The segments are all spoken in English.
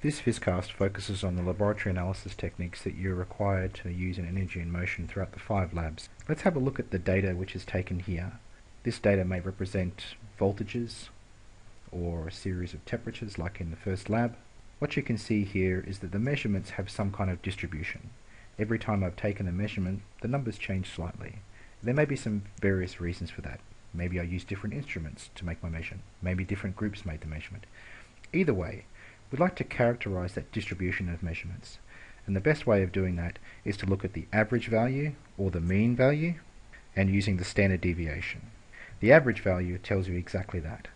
This Physcast focuses on the laboratory analysis techniques that you're required to use in energy and motion throughout the five labs. Let's have a look at the data which is taken here. This data may represent voltages or a series of temperatures like in the first lab. What you can see here is that the measurements have some kind of distribution. Every time I've taken a measurement, the numbers change slightly. There may be some various reasons for that. Maybe I used different instruments to make my measurement. Maybe different groups made the measurement. Either way, We'd like to characterize that distribution of measurements. And the best way of doing that is to look at the average value or the mean value and using the standard deviation. The average value tells you exactly that.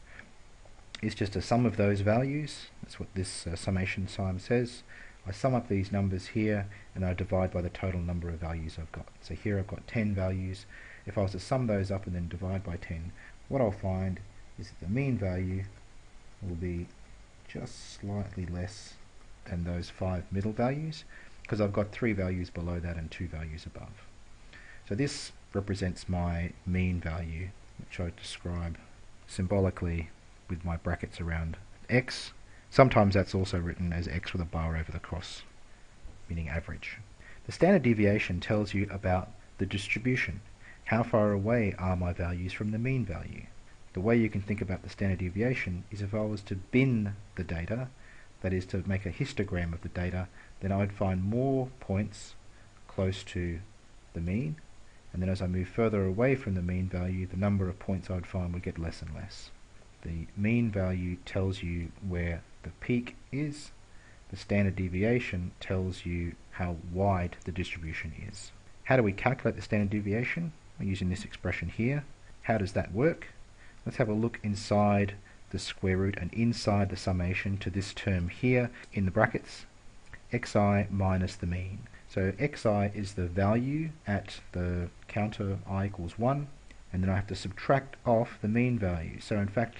It's just a sum of those values. That's what this uh, summation sign says. I sum up these numbers here and I divide by the total number of values I've got. So here I've got 10 values. If I was to sum those up and then divide by 10, what I'll find is that the mean value will be just slightly less than those five middle values because I've got three values below that and two values above. So this represents my mean value which I describe symbolically with my brackets around x. Sometimes that's also written as x with a bar over the cross, meaning average. The standard deviation tells you about the distribution. How far away are my values from the mean value? The way you can think about the standard deviation is if I was to bin the data, that is to make a histogram of the data, then I'd find more points close to the mean, and then as I move further away from the mean value, the number of points I'd find would get less and less. The mean value tells you where the peak is, the standard deviation tells you how wide the distribution is. How do we calculate the standard deviation? We're using this expression here. How does that work? Let's have a look inside the square root and inside the summation to this term here in the brackets, xi minus the mean. So xi is the value at the counter i equals 1, and then I have to subtract off the mean value. So in fact,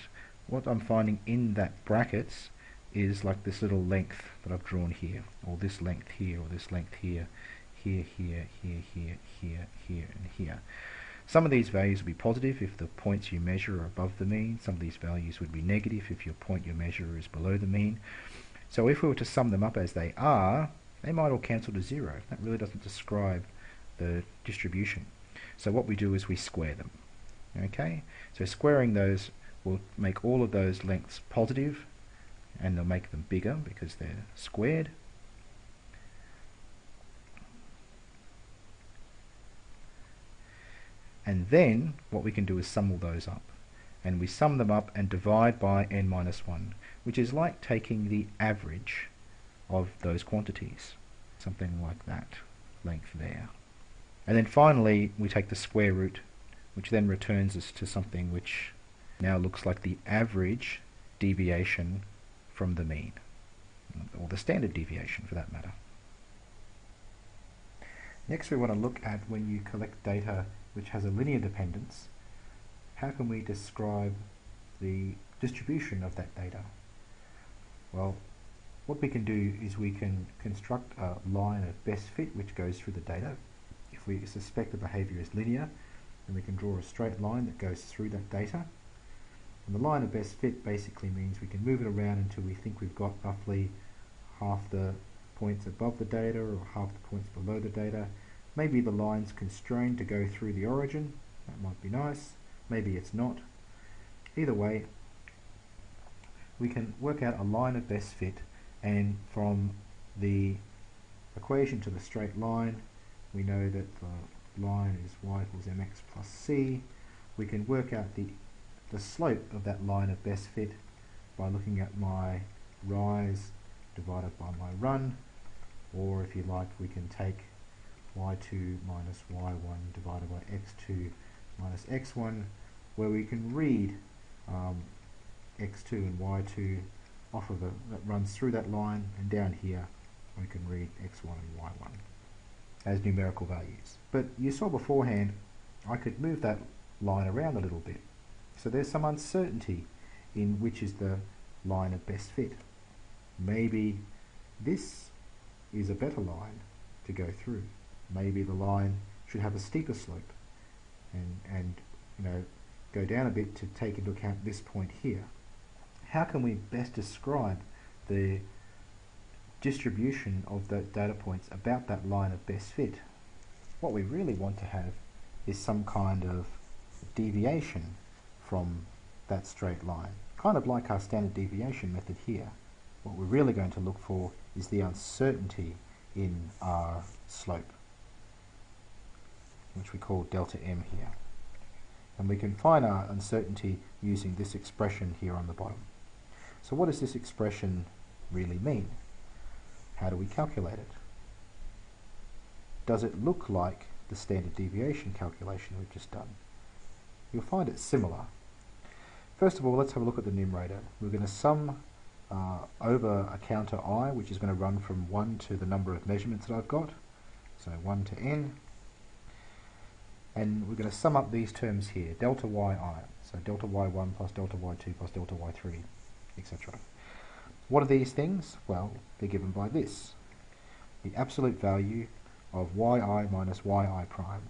what I'm finding in that brackets is like this little length that I've drawn here, or this length here, or this length here, here, here, here, here, here, here, and here. Some of these values will be positive if the points you measure are above the mean. Some of these values would be negative if your point you measure is below the mean. So if we were to sum them up as they are, they might all cancel to zero. That really doesn't describe the distribution. So what we do is we square them. Okay, so squaring those will make all of those lengths positive and they'll make them bigger because they're squared. And then what we can do is sum all those up. And we sum them up and divide by n minus 1, which is like taking the average of those quantities. Something like that length there. And then finally we take the square root, which then returns us to something which now looks like the average deviation from the mean, or the standard deviation for that matter. Next we want to look at when you collect data which has a linear dependence, how can we describe the distribution of that data? Well, what we can do is we can construct a line of best fit which goes through the data. If we suspect the behavior is linear, then we can draw a straight line that goes through that data. And the line of best fit basically means we can move it around until we think we've got roughly half the points above the data or half the points below the data Maybe the line's constrained to go through the origin. That might be nice. Maybe it's not. Either way, we can work out a line of best fit and from the equation to the straight line we know that the line is y equals mx plus c. We can work out the, the slope of that line of best fit by looking at my rise divided by my run or if you like we can take y2 minus y1 divided by x2 minus x1 where we can read um, x2 and y2 off of it that runs through that line and down here we can read x1 and y1 as numerical values. But you saw beforehand I could move that line around a little bit. So there's some uncertainty in which is the line of best fit. Maybe this is a better line to go through maybe the line should have a steeper slope and, and you know, go down a bit to take into account this point here. How can we best describe the distribution of the data points about that line of best fit. What we really want to have is some kind of deviation from that straight line, kind of like our standard deviation method here. What we're really going to look for is the uncertainty in our slope, which we call delta m here. And we can find our uncertainty using this expression here on the bottom. So what does this expression really mean? How do we calculate it? Does it look like the standard deviation calculation we've just done? You'll find it similar. First of all, let's have a look at the numerator. We're going to sum uh, over a counter i, which is going to run from 1 to the number of measurements that I've got. So 1 to n. And we're going to sum up these terms here, delta yi. So delta y1 plus delta y2 plus delta y3, etc. What are these things? Well, they're given by this. The absolute value of yi minus yi prime,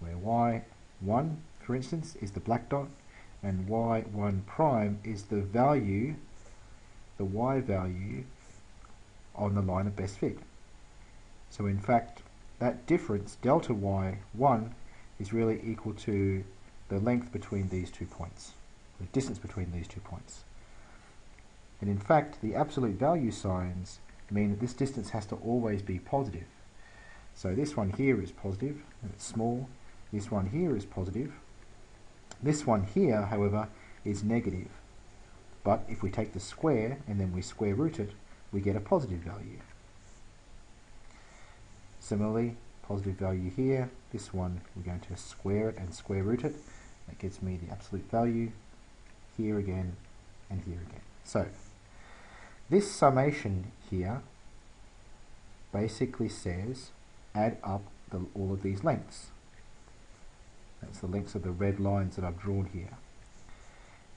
where y1, for instance, is the black dot, and y1 prime is the value the y value on the line of best fit. So in fact, that difference, delta y1, is really equal to the length between these two points, the distance between these two points. And in fact, the absolute value signs mean that this distance has to always be positive. So this one here is positive, and it's small. This one here is positive. This one here, however, is negative. But if we take the square and then we square root it, we get a positive value. Similarly, positive value here, this one we're going to square it and square root it. That gives me the absolute value here again and here again. So, this summation here basically says add up the, all of these lengths. That's the lengths of the red lines that I've drawn here.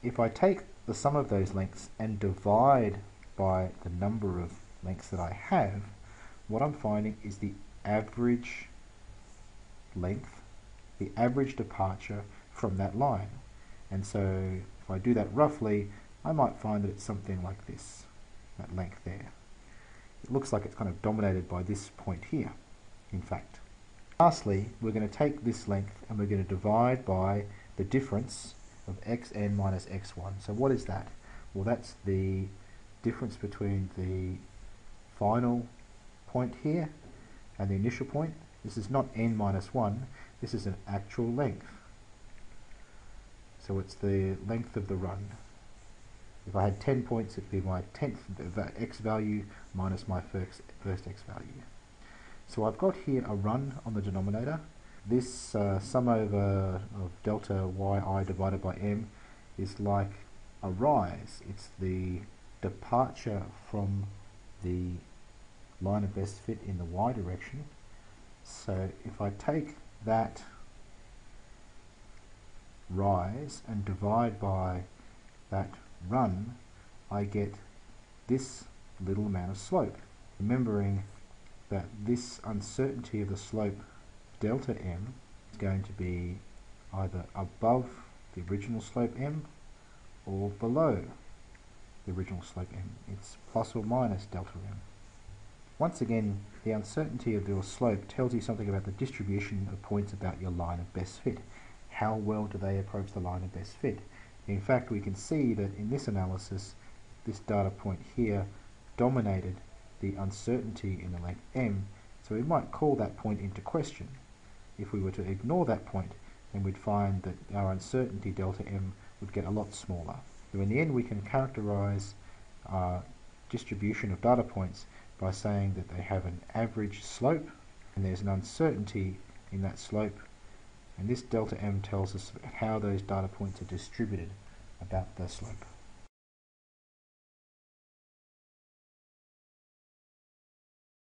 If I take the sum of those lengths and divide by the number of lengths that I have, what I'm finding is the average length, the average departure from that line. And so if I do that roughly, I might find that it's something like this, that length there. It looks like it's kind of dominated by this point here, in fact. Lastly, we're going to take this length and we're going to divide by the difference of xn minus x1. So what is that? Well, that's the difference between the final point here and the initial point. This is not n minus 1, this is an actual length. So it's the length of the run. If I had 10 points, it'd be my 10th x value minus my first, first x value. So I've got here a run on the denominator, this uh, sum over of delta yi divided by m is like a rise. It's the departure from the line of best fit in the y direction. So if I take that rise and divide by that run, I get this little amount of slope. Remembering that this uncertainty of the slope delta m is going to be either above the original slope m or below the original slope m. It's plus or minus delta m. Once again, the uncertainty of your slope tells you something about the distribution of points about your line of best fit. How well do they approach the line of best fit? In fact, we can see that in this analysis, this data point here dominated the uncertainty in the length m, so we might call that point into question. If we were to ignore that point, then we'd find that our uncertainty delta m would get a lot smaller. So in the end, we can characterize our distribution of data points by saying that they have an average slope and there's an uncertainty in that slope and this delta m tells us how those data points are distributed about the slope.